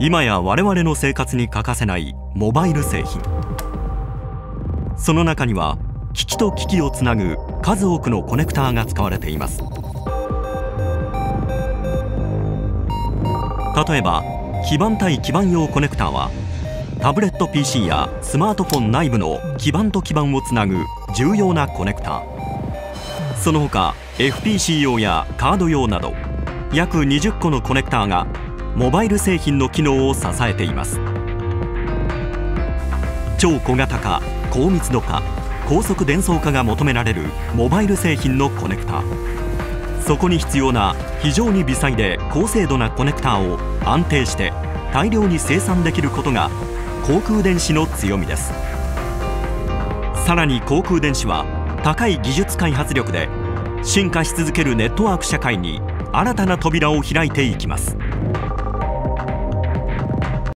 今や我々の生活に欠かせないモバイル製品。その中には機器と機器をつなぐ数多くのコネクターが使われています。例えば基板対基板用コネクターはタブレット PC やスマートフォン内部の基板と基板をつなぐ重要なコネクター。その他 FPC 用やカード用など約20個のコネクターがモバイル製品の機能を支えています。超小型化高密度化高速伝送化が求められるモバイル製品のコネクタそこに必要な非常に微細で高精度なコネクターを安定して大量に生産できることが航空電子の強みです。さらに航空電子は高い技術開発力で進化し続けるネットワーク社会に新たな扉を開いていきます。